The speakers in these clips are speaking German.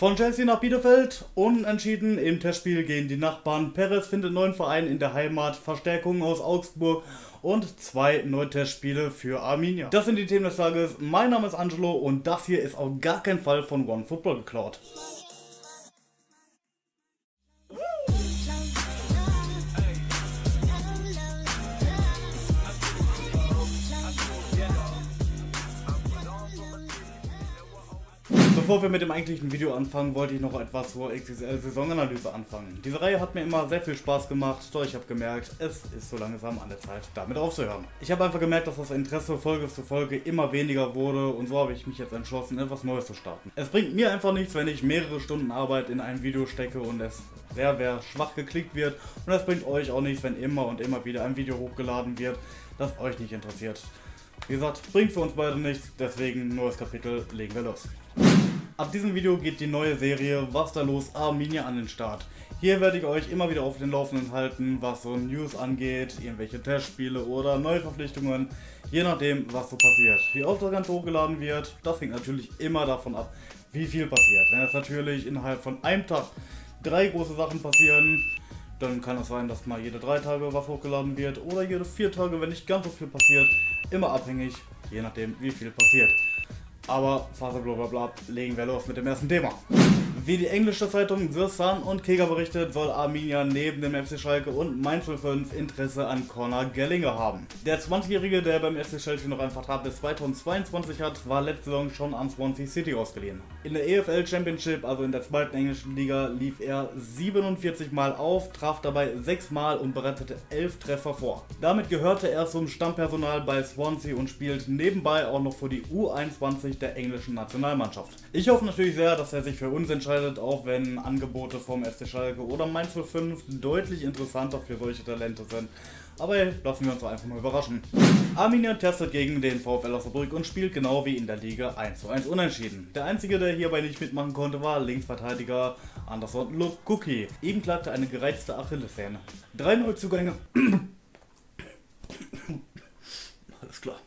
Von Chelsea nach Bielefeld, unentschieden im Testspiel gegen die Nachbarn. Perez findet neuen Verein in der Heimat, Verstärkungen aus Augsburg und zwei Neutestspiele für Arminia. Das sind die Themen des Tages. Mein Name ist Angelo und das hier ist auf gar keinen Fall von One Football geklaut. Bevor wir mit dem eigentlichen Video anfangen, wollte ich noch etwas zur XXL-Saisonanalyse anfangen. Diese Reihe hat mir immer sehr viel Spaß gemacht, doch ich habe gemerkt, es ist so langsam an der Zeit, damit aufzuhören. Ich habe einfach gemerkt, dass das Interesse Folge zu Folge immer weniger wurde und so habe ich mich jetzt entschlossen, etwas Neues zu starten. Es bringt mir einfach nichts, wenn ich mehrere Stunden Arbeit in ein Video stecke und es sehr, sehr schwach geklickt wird und es bringt euch auch nichts, wenn immer und immer wieder ein Video hochgeladen wird, das euch nicht interessiert. Wie gesagt, bringt für uns beide nichts, deswegen neues Kapitel, legen wir los. Ab diesem Video geht die neue Serie Was da los Arminia an den Start. Hier werde ich euch immer wieder auf den Laufenden halten, was so News angeht, irgendwelche Testspiele oder Neuverpflichtungen, je nachdem was so passiert. Wie oft das Ganze hochgeladen wird, das hängt natürlich immer davon ab, wie viel passiert. Wenn es natürlich innerhalb von einem Tag drei große Sachen passieren, dann kann es sein, dass mal jede drei Tage was hochgeladen wird oder jede vier Tage, wenn nicht ganz so viel passiert. Immer abhängig, je nachdem wie viel passiert. Aber Phase blablabla, legen wir los mit dem ersten Thema. Wie die englische Zeitung The Sun und Kega berichtet, soll Arminia neben dem FC Schalke und Mainz 05 Interesse an Conor Gellinger haben. Der 20-Jährige, der beim FC Chelsea noch einen Vertrag bis 2022 hat, war letzte Saison schon an Swansea City ausgeliehen. In der EFL Championship, also in der zweiten englischen Liga, lief er 47 Mal auf, traf dabei 6 Mal und bereitete 11 Treffer vor. Damit gehörte er zum Stammpersonal bei Swansea und spielt nebenbei auch noch für die U21 der englischen Nationalmannschaft. Ich hoffe natürlich sehr, dass er sich für uns entscheidet entscheidet, auch wenn Angebote vom FC Schalke oder Mainz 05 deutlich interessanter für solche Talente sind. Aber lassen wir uns einfach mal überraschen. Arminia testet gegen den VfL Osnabrück und spielt genau wie in der Liga 1 zu 1 unentschieden. Der einzige, der hierbei nicht mitmachen konnte, war Linksverteidiger Anderson Lukuki. Ihm klagte eine gereizte Achillessehne. Drei Neuzugänge. Alles klar.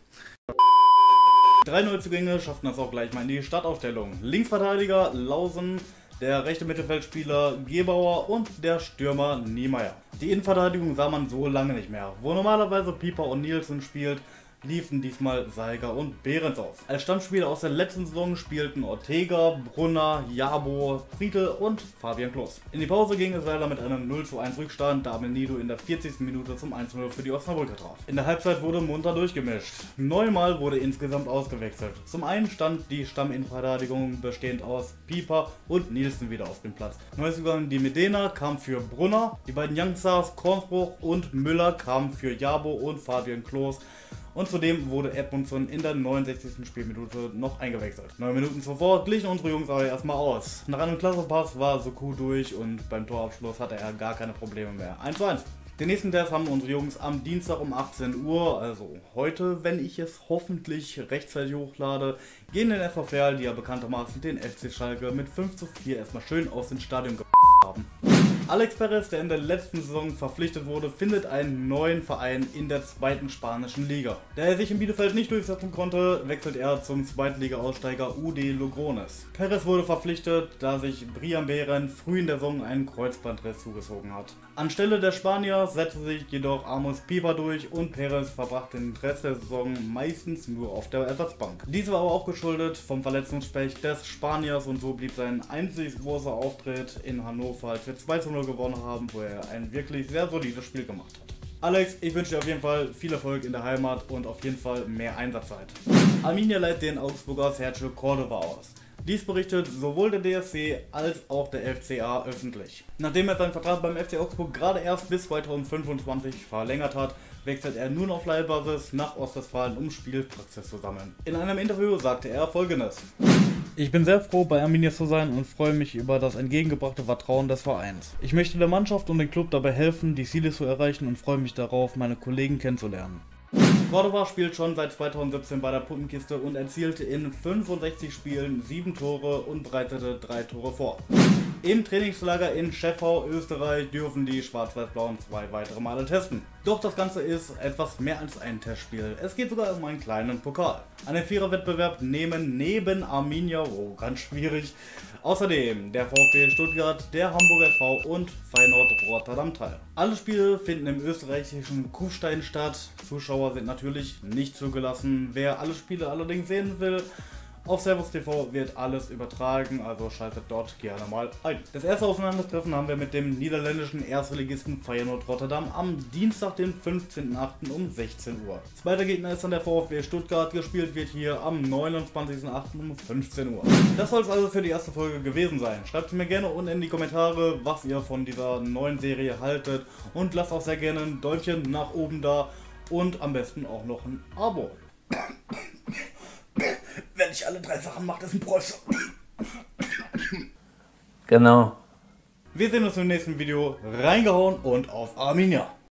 Drei Neuzugänge schafften das auch gleich mal in die Startaufstellung. Linksverteidiger Lausen, der rechte Mittelfeldspieler Gebauer und der Stürmer Niemeyer. Die Innenverteidigung sah man so lange nicht mehr. Wo normalerweise Pieper und Nielsen spielt, liefen diesmal Seiger und Behrens auf. Als Stammspieler aus der letzten Saison spielten Ortega, Brunner, Jabo, Friedel und Fabian Klos. In die Pause ging es leider mit einem 0 zu 1 Rückstand, da Amenido in der 40. Minute zum 1 0 für die Osnabrücker traf. In der Halbzeit wurde munter durchgemischt. Neunmal wurde insgesamt ausgewechselt. Zum einen stand die Stamminnenverteidigung bestehend aus Pieper und Nielsen wieder auf dem Platz. Neuzugang die Medena kam für Brunner, die beiden Youngstars Kornsbruch und Müller kamen für Jabo und Fabian Klos und zudem wurde Edmundson in der 69. Spielminute noch eingewechselt. Neun Minuten zuvor glichen unsere Jungs aber erstmal aus. Nach einem klasse Pass war Soku durch und beim Torabschluss hatte er gar keine Probleme mehr. 1 zu 1. Den nächsten Test haben unsere Jungs am Dienstag um 18 Uhr, also heute, wenn ich es hoffentlich rechtzeitig hochlade, gegen den FVFL, die ja bekanntermaßen den FC Schalke mit 5 zu 4 erstmal schön aus dem Stadion haben. Alex Perez, der in der letzten Saison verpflichtet wurde, findet einen neuen Verein in der zweiten spanischen Liga. Da er sich in Bielefeld nicht durchsetzen konnte, wechselt er zum Zweitliga-Aussteiger UD Logrones. Perez wurde verpflichtet, da sich Brian Behren früh in der Saison einen Kreuzbandriss zugezogen hat. Anstelle der Spanier setzte sich jedoch Amos Pieper durch und Perez verbrachte den Rest der Saison meistens nur auf der Ersatzbank. Dies war aber auch geschuldet vom Verletzungspech des Spaniers und so blieb sein einzig großer Auftritt in Hannover, als wir 2 0 gewonnen haben, wo er ein wirklich sehr solides Spiel gemacht hat. Alex, ich wünsche dir auf jeden Fall viel Erfolg in der Heimat und auf jeden Fall mehr Einsatzzeit. Arminia leitet den Augsburger Sergio Cordova aus. Dies berichtet sowohl der DSC als auch der FCA öffentlich. Nachdem er seinen Vertrag beim FC Augsburg gerade erst bis 2025 verlängert hat, wechselt er nun auf Leihbasis nach Ostwestfalen, um Spielpraxis zu sammeln. In einem Interview sagte er folgendes. Ich bin sehr froh, bei Arminia zu sein und freue mich über das entgegengebrachte Vertrauen des Vereins. Ich möchte der Mannschaft und dem Club dabei helfen, die Ziele zu erreichen und freue mich darauf, meine Kollegen kennenzulernen. Cordova spielt schon seit 2017 bei der Puppenkiste und erzielte in 65 Spielen 7 Tore und bereitete 3 Tore vor. Im Trainingslager in Schäffau, Österreich, dürfen die Schwarz-Weiß-Blauen zwei weitere Male testen. Doch das Ganze ist etwas mehr als ein Testspiel. Es geht sogar um einen kleinen Pokal. An den Viererwettbewerb nehmen neben Arminia, oh ganz schwierig, außerdem der VfB Stuttgart, der Hamburger SV und Feyenoord Rotterdam teil. Alle Spiele finden im österreichischen Kufstein statt. Zuschauer sind natürlich nicht zugelassen. Wer alle Spiele allerdings sehen will, auf Servus TV wird alles übertragen, also schaltet dort gerne mal ein. Das erste Aufeinandertreffen haben wir mit dem niederländischen Erstligisten Feyenoord Rotterdam am Dienstag, den 15.08. um 16 Uhr. Zweiter Gegner ist dann der VfB Stuttgart, gespielt wird hier am 29.08. um 15 Uhr. Das soll es also für die erste Folge gewesen sein. Schreibt mir gerne unten in die Kommentare, was ihr von dieser neuen Serie haltet und lasst auch sehr gerne ein Däumchen nach oben da und am besten auch noch ein Abo. Nicht alle drei Sachen macht, ist ein Preuße. Genau. Wir sehen uns im nächsten Video. Reingehauen und auf Arminia.